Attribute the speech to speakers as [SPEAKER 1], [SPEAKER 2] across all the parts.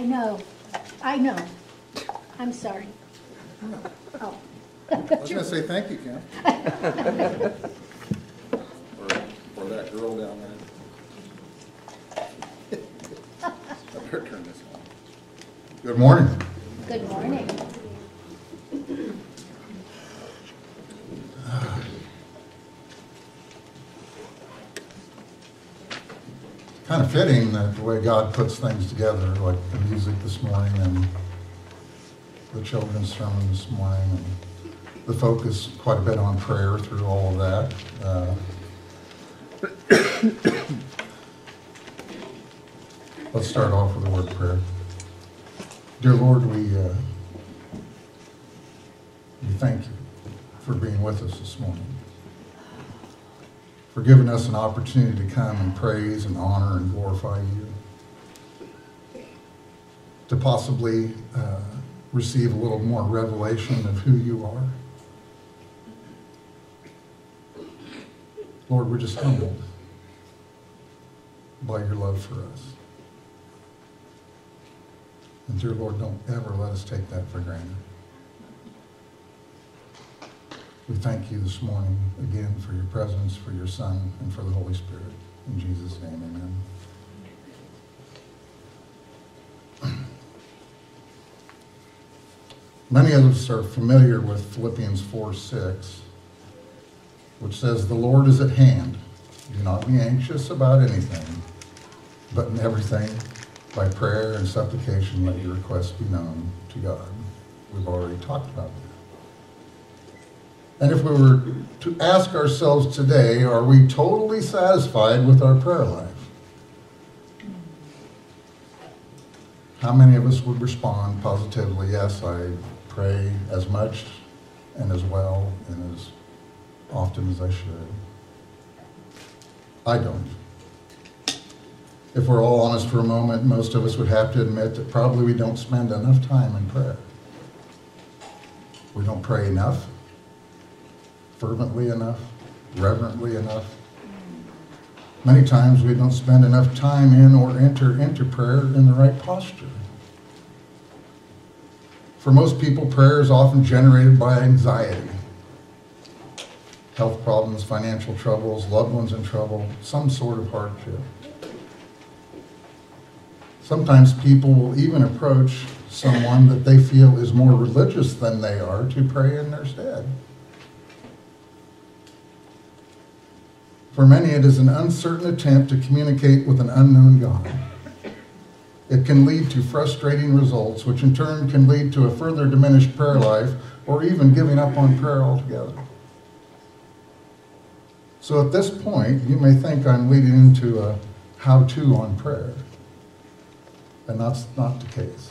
[SPEAKER 1] I know, I know. I'm sorry. Oh.
[SPEAKER 2] I was gonna say thank you, Ken. Or, or that girl down there. I better turn this on. Good morning.
[SPEAKER 1] Good morning.
[SPEAKER 3] Fitting that the way God puts things together, like the music this morning and the children's sermon this morning, and the focus quite a bit on prayer through all of that. Uh, Let's start off with a word of prayer. Dear Lord, we, uh, we thank you for being with us this morning for giving us an opportunity to come and praise and honor and glorify you. To possibly uh, receive a little more revelation of who you are. Lord, we're just humbled by your love for us. And dear Lord, don't ever let us take that for granted. We thank you this morning again for your presence, for your Son, and for the Holy Spirit. In Jesus' name, amen. Many of us are familiar with Philippians 4 6, which says, The Lord is at hand. Do not be anxious about anything, but in everything, by prayer and supplication, let your requests be known to God. We've already talked about that. And if we were to ask ourselves today, are we totally satisfied with our prayer life? How many of us would respond positively, yes, I pray as much and as well and as often as I should? I don't. If we're all honest for a moment, most of us would have to admit that probably we don't spend enough time in prayer. We don't pray enough fervently enough, reverently enough. Many times we don't spend enough time in or enter into prayer in the right posture. For most people, prayer is often generated by anxiety, health problems, financial troubles, loved ones in trouble, some sort of hardship. Sometimes people will even approach someone that they feel is more religious than they are to pray in their stead. For many, it is an uncertain attempt to communicate with an unknown God. It can lead to frustrating results, which in turn can lead to a further diminished prayer life or even giving up on prayer altogether. So at this point, you may think I'm leading into a how to on prayer. And that's not the case.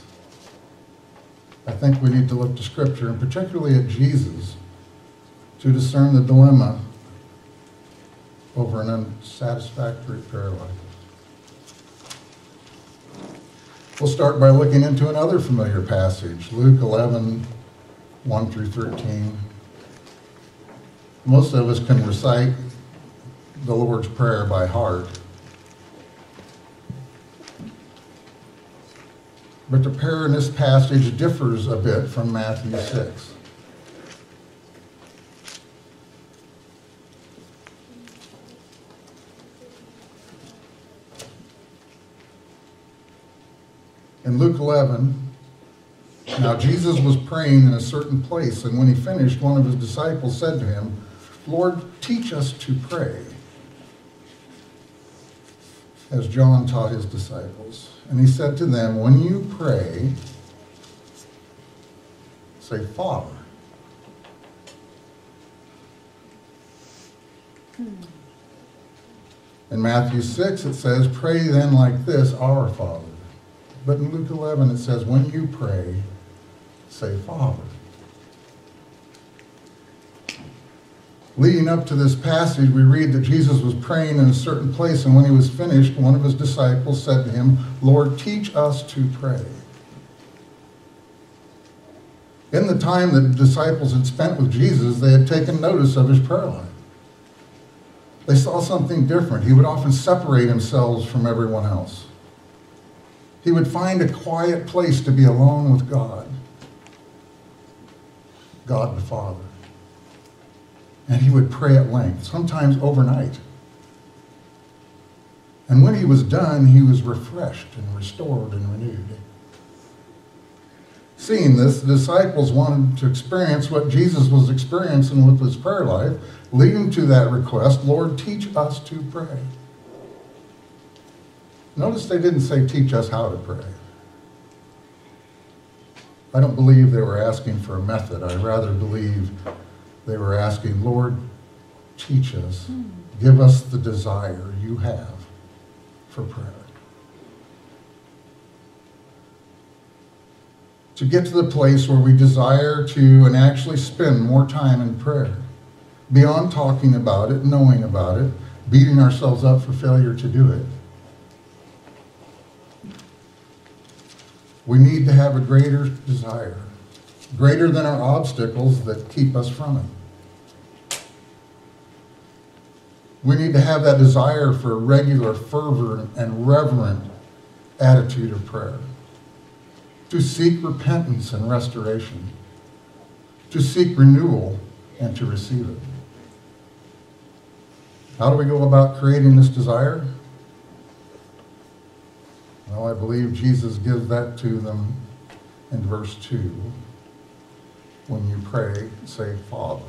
[SPEAKER 3] I think we need to look to Scripture, and particularly at Jesus, to discern the dilemma over an unsatisfactory prayer life. We'll start by looking into another familiar passage, Luke 11, 1 through 13. Most of us can recite the Lord's Prayer by heart. But the prayer in this passage differs a bit from Matthew 6. In Luke 11, now Jesus was praying in a certain place, and when he finished, one of his disciples said to him, Lord, teach us to pray, as John taught his disciples. And he said to them, When you pray, say, Father. Hmm. In Matthew 6, it says, Pray then like this, Our Father. But in Luke 11, it says, when you pray, say, Father. Leading up to this passage, we read that Jesus was praying in a certain place, and when he was finished, one of his disciples said to him, Lord, teach us to pray. In the time that the disciples had spent with Jesus, they had taken notice of his prayer life. They saw something different. He would often separate himself from everyone else. He would find a quiet place to be alone with God, God the Father. And he would pray at length, sometimes overnight. And when he was done, he was refreshed and restored and renewed. Seeing this, the disciples wanted to experience what Jesus was experiencing with his prayer life, leading to that request Lord, teach us to pray. Notice they didn't say, teach us how to pray. I don't believe they were asking for a method. I rather believe they were asking, Lord, teach us, hmm. give us the desire you have for prayer. To get to the place where we desire to and actually spend more time in prayer, beyond talking about it, knowing about it, beating ourselves up for failure to do it. We need to have a greater desire, greater than our obstacles that keep us from it. We need to have that desire for a regular, fervent, and reverent attitude of prayer. To seek repentance and restoration. To seek renewal and to receive it. How do we go about creating this desire? Well, I believe Jesus gives that to them in verse 2. When you pray, say, Father.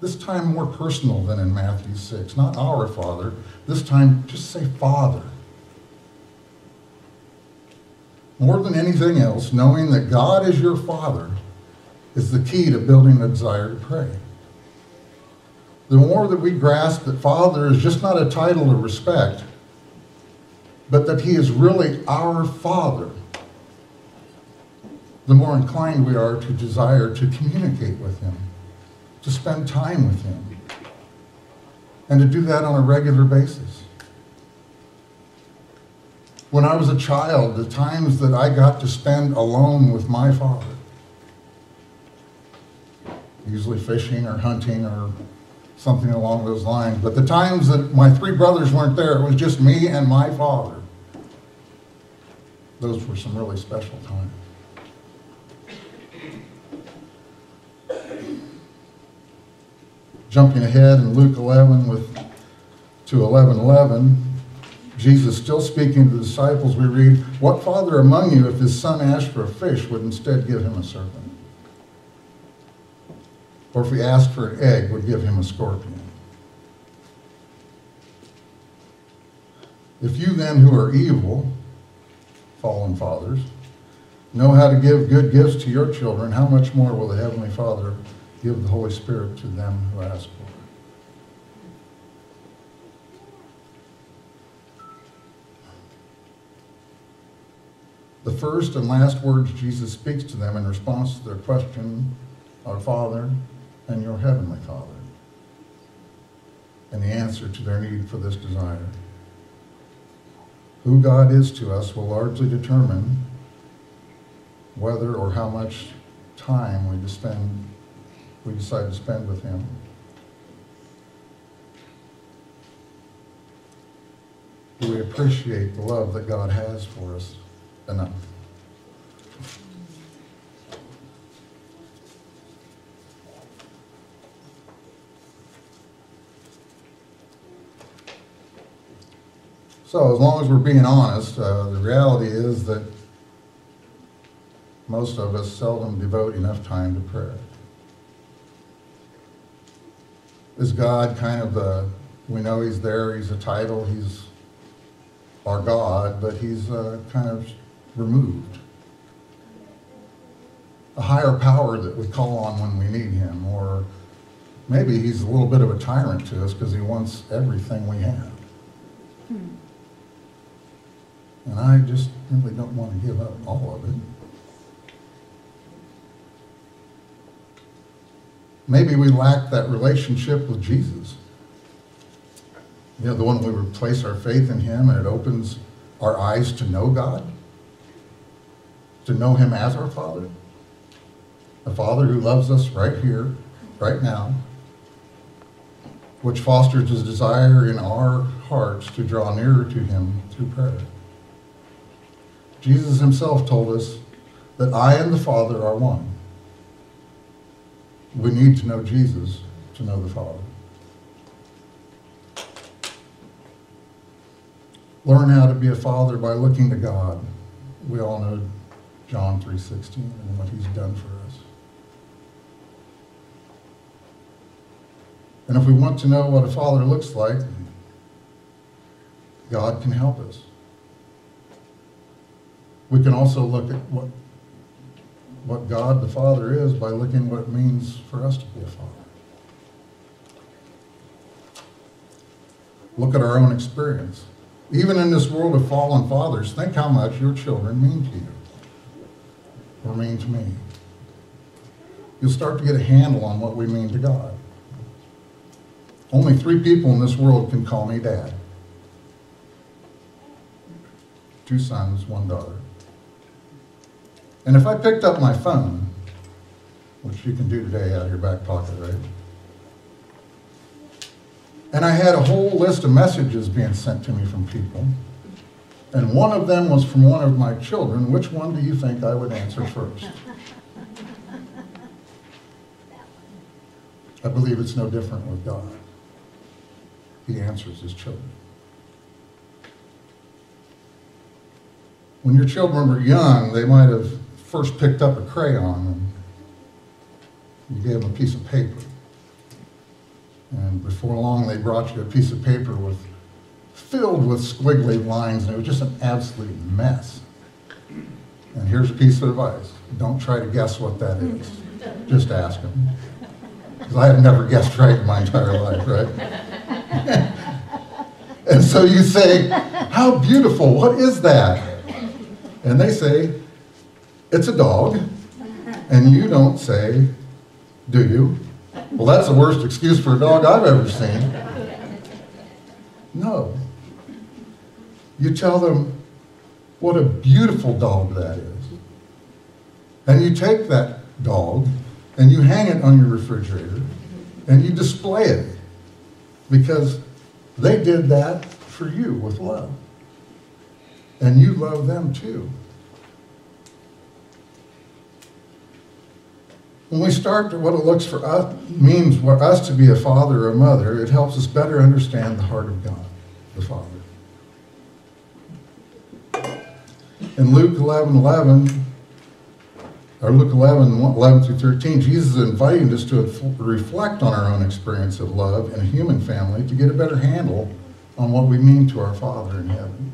[SPEAKER 3] This time more personal than in Matthew 6. Not our Father. This time, just say, Father. More than anything else, knowing that God is your Father is the key to building a desire to pray. The more that we grasp that Father is just not a title of respect, but that He is really our Father, the more inclined we are to desire to communicate with Him, to spend time with Him, and to do that on a regular basis. When I was a child, the times that I got to spend alone with my Father, usually fishing or hunting or something along those lines. But the times that my three brothers weren't there, it was just me and my father. Those were some really special times. Jumping ahead in Luke 11 with to 11:11, Jesus still speaking to the disciples, we read, "What father among you, if his son asked for a fish, would instead give him a serpent? Or if he asked for an egg, would give him a scorpion? If you then, who are evil, fallen fathers, know how to give good gifts to your children, how much more will the Heavenly Father give the Holy Spirit to them who ask for it? The first and last words Jesus speaks to them in response to their question, Our Father and your Heavenly Father, and the answer to their need for this desire. Who God is to us will largely determine whether or how much time we, spend, we decide to spend with Him. Do we appreciate the love that God has for us enough? So as long as we're being honest, uh, the reality is that most of us seldom devote enough time to prayer. Is God kind of the, we know He's there, He's a title, He's our God, but He's uh, kind of removed. A higher power that we call on when we need Him, or maybe He's a little bit of a tyrant to us because He wants everything we have. And I just really don't want to give up all of it. Maybe we lack that relationship with Jesus. You know, the one we place our faith in Him and it opens our eyes to know God, to know Him as our Father, a Father who loves us right here, right now, which fosters His desire in our hearts to draw nearer to him through prayer. Jesus himself told us that I and the Father are one. We need to know Jesus to know the Father. Learn how to be a father by looking to God. We all know John 3.16 and what he's done for us. And if we want to know what a father looks like, God can help us. We can also look at what, what God the Father is by looking what it means for us to be a father. Look at our own experience. Even in this world of fallen fathers, think how much your children mean to you or mean to me. You'll start to get a handle on what we mean to God. Only three people in this world can call me dad. Two sons, one daughter. And if I picked up my phone, which you can do today out of your back pocket, right? And I had a whole list of messages being sent to me from people. And one of them was from one of my children. Which one do you think I would answer first? I believe it's no different with God. He answers his children. When your children were young, they might have first picked up a crayon and you gave them a piece of paper. And before long, they brought you a piece of paper with filled with squiggly lines, and it was just an absolute mess. And here's a piece of advice: don't try to guess what that is. Just ask them, because I have never guessed right in my entire life, right? and so you say, "How beautiful! What is that?" And they say, "It's a dog," and you don't say, "Do you?" Well, that's the worst excuse for a dog I've ever seen. No. You tell them what a beautiful dog that is. And you take that dog and you hang it on your refrigerator and you display it because they did that for you with love. And you love them too. When we start to what it looks for us, means for us to be a father or a mother, it helps us better understand the heart of God, the Father. In Luke 11, 11, or Luke 11, 11 through 13, Jesus is inviting us to reflect on our own experience of love in a human family to get a better handle on what we mean to our Father in heaven.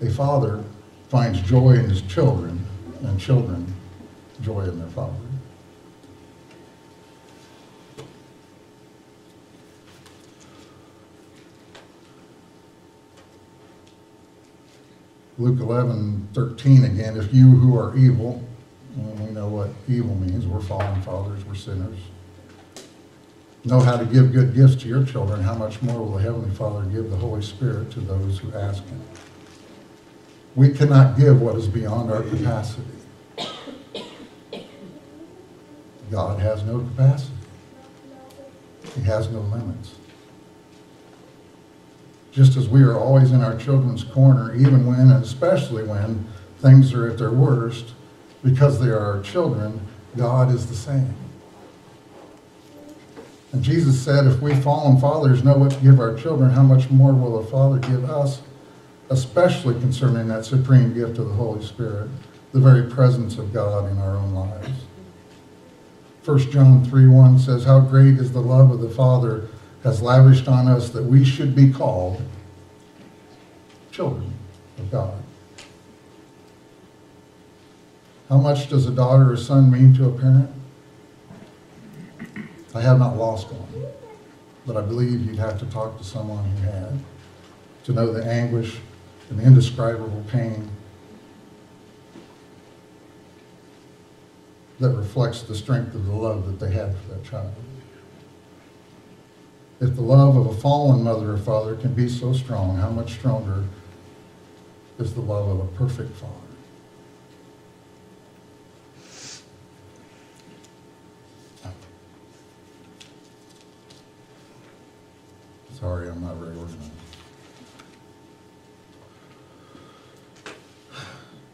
[SPEAKER 3] A father finds joy in his children, and children joy in their Father. Luke 11, 13 again, if you who are evil, we know what evil means, we're fallen fathers, we're sinners, know how to give good gifts to your children, how much more will the Heavenly Father give the Holy Spirit to those who ask Him? We cannot give what is beyond our capacity. God has no capacity. He has no limits. Just as we are always in our children's corner, even when, and especially when, things are at their worst, because they are our children, God is the same. And Jesus said, if we fallen fathers know what to give our children, how much more will the Father give us, especially concerning that supreme gift of the Holy Spirit, the very presence of God in our own lives. 1 John 3 1 says, How great is the love of the Father has lavished on us that we should be called children of God. How much does a daughter or son mean to a parent? I have not lost one, but I believe you'd have to talk to someone who had to know the anguish and the indescribable pain that reflects the strength of the love that they had for that child. If the love of a fallen mother or father can be so strong, how much stronger is the love of a perfect father? Sorry, I'm not very organized.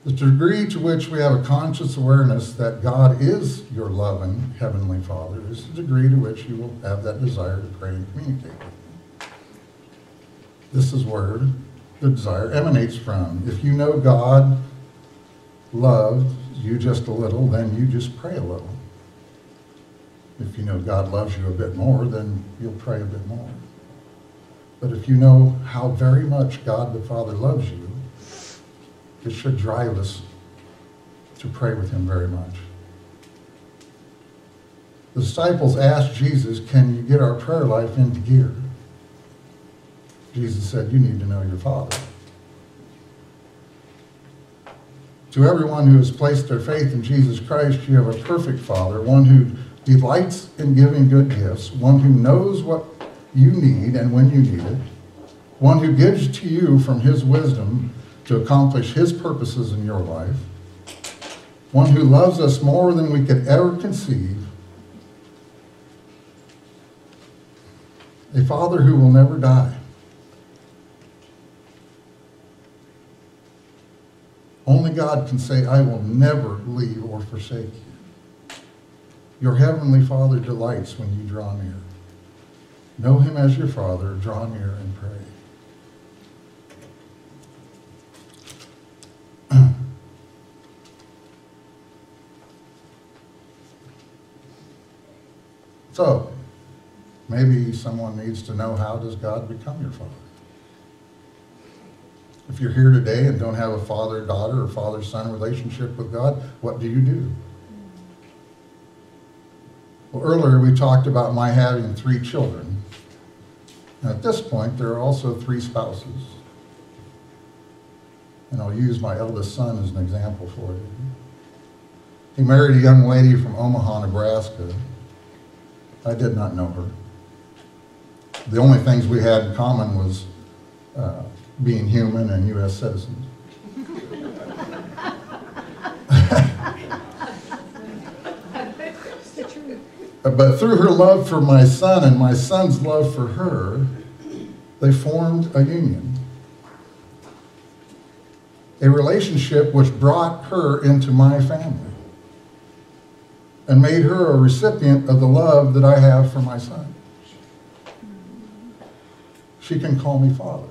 [SPEAKER 3] The degree to which we have a conscious awareness that God is your loving Heavenly Father is the degree to which you will have that desire to pray and communicate. This is where the desire emanates from. If you know God loves you just a little, then you just pray a little. If you know God loves you a bit more, then you'll pray a bit more. But if you know how very much God the Father loves you, it should drive us to pray with him very much. The disciples asked Jesus, Can you get our prayer life into gear? Jesus said, You need to know your Father. To everyone who has placed their faith in Jesus Christ, you have a perfect Father, one who delights in giving good gifts, one who knows what you need and when you need it, one who gives to you from his wisdom to accomplish his purposes in your life, one who loves us more than we could ever conceive, a father who will never die. Only God can say, I will never leave or forsake you. Your heavenly Father delights when you draw near. Know him as your Father, draw near and pray. So, maybe someone needs to know how does God become your father? If you're here today and don't have a father-daughter or father-son relationship with God, what do you do? Well, earlier we talked about my having three children. And at this point, there are also three spouses. And I'll use my eldest son as an example for you. He married a young lady from Omaha, Nebraska. I did not know her. The only things we had in common was uh, being human and U.S. citizens. But through her love for my son and my son's love for her, they formed a union. A relationship which brought her into my family and made her a recipient of the love that I have for my son. She can call me father.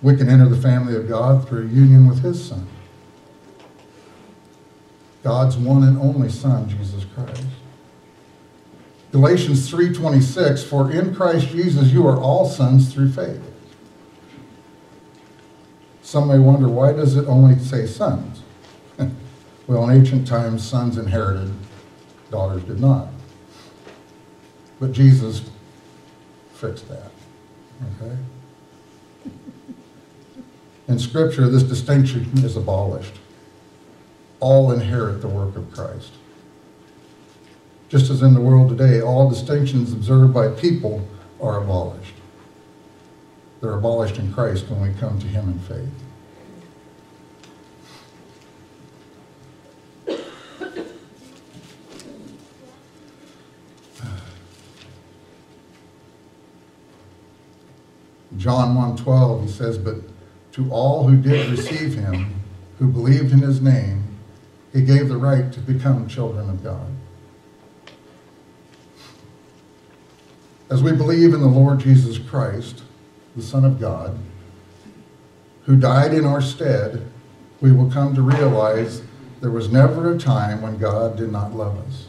[SPEAKER 3] We can enter the family of God through union with his son. God's one and only Son, Jesus Christ. Galatians 3:26 For in Christ Jesus you are all sons through faith. Some may wonder why does it only say sons? Well, in ancient times sons inherited, daughters did not. But Jesus fixed that. Okay? In scripture this distinction is abolished all inherit the work of Christ. Just as in the world today, all distinctions observed by people are abolished. They're abolished in Christ when we come to Him in faith. John 1:12 he says but to all who did receive him who believed in his name he gave the right to become children of God. As we believe in the Lord Jesus Christ, the Son of God, who died in our stead, we will come to realize there was never a time when God did not love us.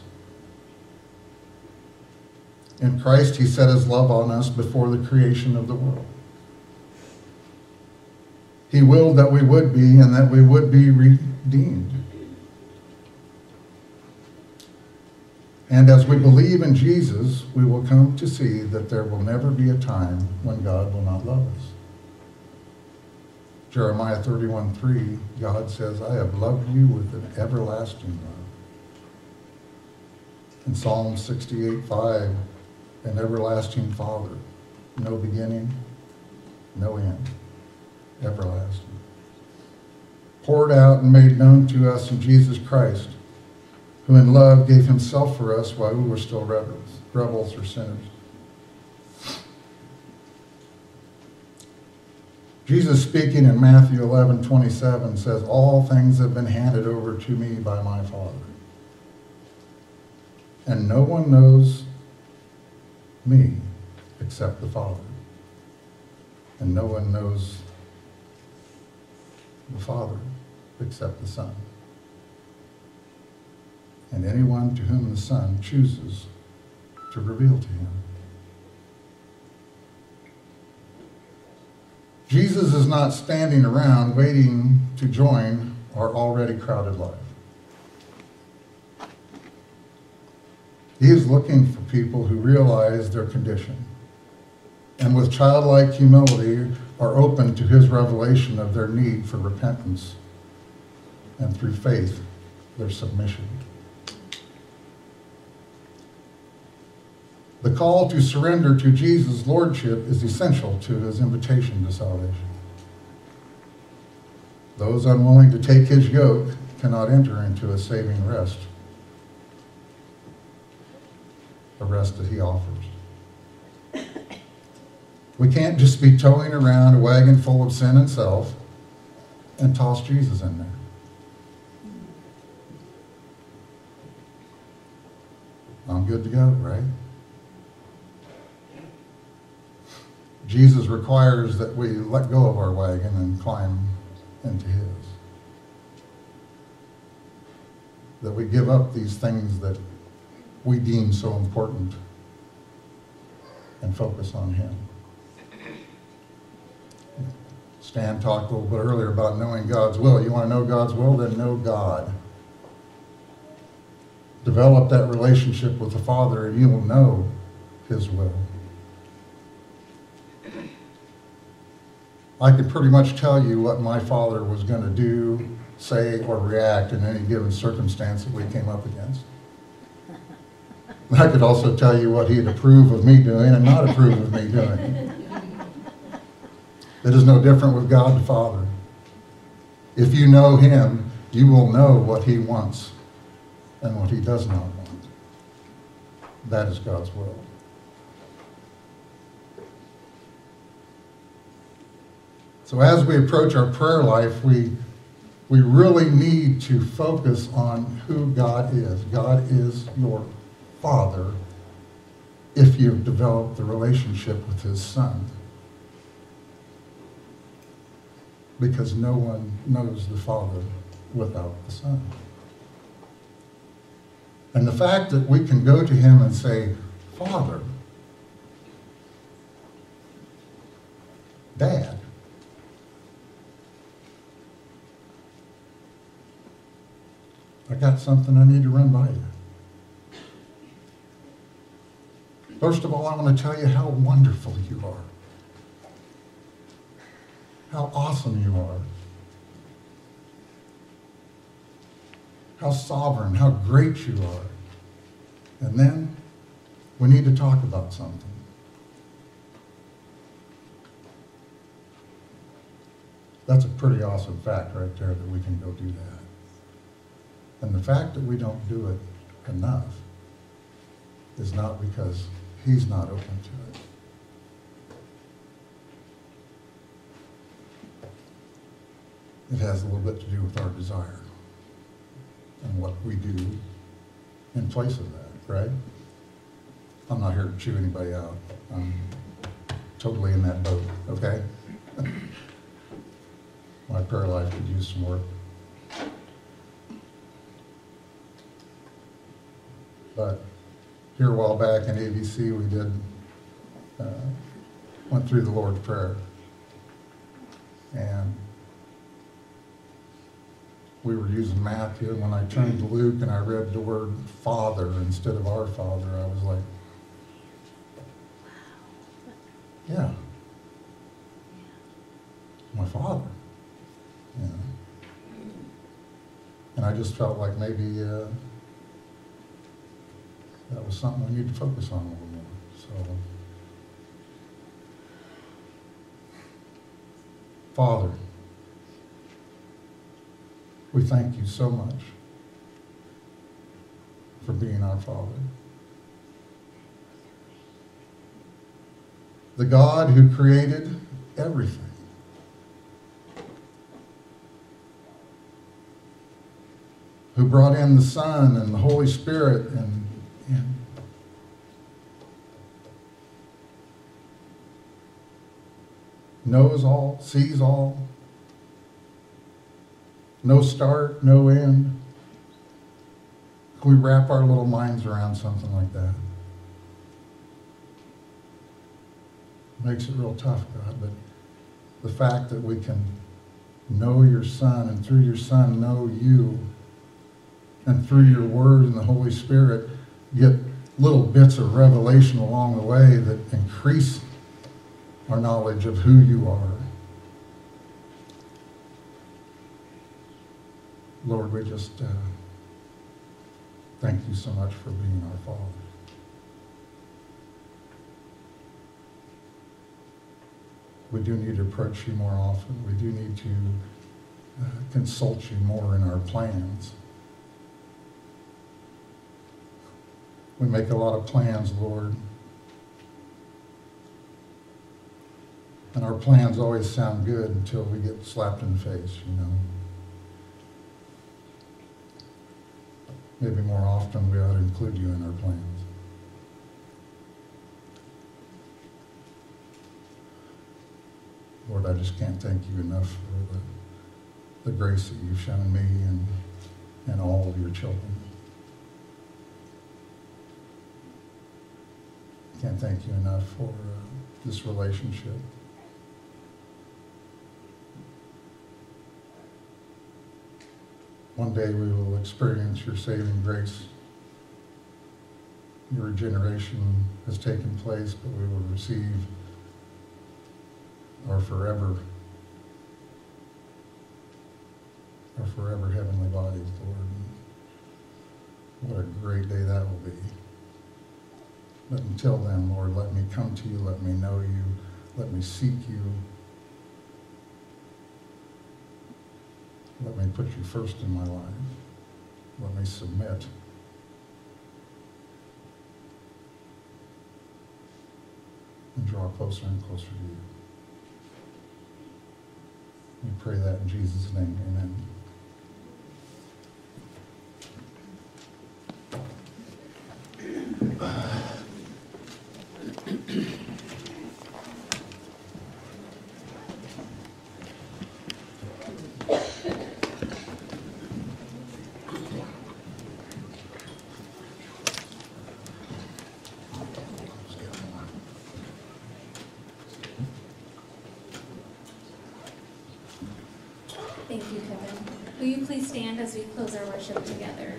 [SPEAKER 3] In Christ, he set his love on us before the creation of the world. He willed that we would be and that we would be redeemed. And as we believe in Jesus, we will come to see that there will never be a time when God will not love us. Jeremiah 31 3, God says, I have loved you with an everlasting love. In Psalm 68 5, an everlasting Father, no beginning, no end, everlasting. Poured out and made known to us in Jesus Christ who in love gave himself for us while we were still rebels, rebels or sinners. Jesus speaking in Matthew 11, 27 says, All things have been handed over to me by my Father. And no one knows me except the Father. And no one knows the Father except the Son. And anyone to whom the Son chooses to reveal to him. Jesus is not standing around waiting to join our already crowded life. He is looking for people who realize their condition and with childlike humility are open to his revelation of their need for repentance and through faith, their submission. The call to surrender to Jesus' lordship is essential to his invitation to salvation. Those unwilling to take his yoke cannot enter into a saving rest, a rest that he offers. We can't just be towing around a wagon full of sin and self and toss Jesus in there. I'm good to go, right? Jesus requires that we let go of our wagon and climb into his. That we give up these things that we deem so important and focus on him. Stan talked a little bit earlier about knowing God's will. You want to know God's will? Then know God. Develop that relationship with the Father and you will know his will. I could pretty much tell you what my father was going to do, say, or react in any given circumstance that we came up against. I could also tell you what he'd approve of me doing and not approve of me doing. It is no different with God the Father. If you know him, you will know what he wants and what he does not want. That is God's will. So as we approach our prayer life, we, we really need to focus on who God is. God is your Father if you've developed the relationship with His Son. Because no one knows the Father without the Son. And the fact that we can go to Him and say, Father, Dad, I got something I need to run by you. First of all, I want to tell you how wonderful you are. How awesome you are. How sovereign, how great you are. And then we need to talk about something. That's a pretty awesome fact right there that we can go do that. And the fact that we don't do it enough is not because he's not open to it. It has a little bit to do with our desire and what we do in place of that, right? I'm not here to chew anybody out. I'm totally in that boat, okay? My prayer life could use some work. But here a while back in ABC, we did, uh, went through the Lord's Prayer. And we were using Matthew, and when I turned to Luke and I read the word Father instead of our Father, I was like, yeah. My Father. Yeah. And I just felt like maybe, uh, that was something we need to focus on a little more, so. Father, we thank you so much for being our Father. The God who created everything. Who brought in the Son and the Holy Spirit and, and knows all, sees all, no start, no end. Can we wrap our little minds around something like that? Makes it real tough, God, but the fact that we can know your Son and through your Son know you and through your Word and the Holy Spirit get little bits of revelation along the way that increase our knowledge of who you are. Lord, we just uh, thank you so much for being our Father. We do need to approach you more often. We do need to uh, consult you more in our plans. We make a lot of plans, Lord. And our plans always sound good until we get slapped in the face, you know. Maybe more often we ought to include you in our plans. Lord, I just can't thank you enough for the, the grace that you've shown me and, and all of your children. I can't thank you enough for uh, this relationship. One day we will experience your saving grace. Your regeneration has taken place, but we will receive our forever, our forever heavenly bodies, Lord. What a great day that will be. But until then, Lord, let me come to you, let me know you, let me seek you. Let me put you first in my life. Let me submit. And draw closer and closer to you. We pray that in Jesus' name. Amen.
[SPEAKER 4] Thank you, Kevin. Will you please stand as we close our worship together?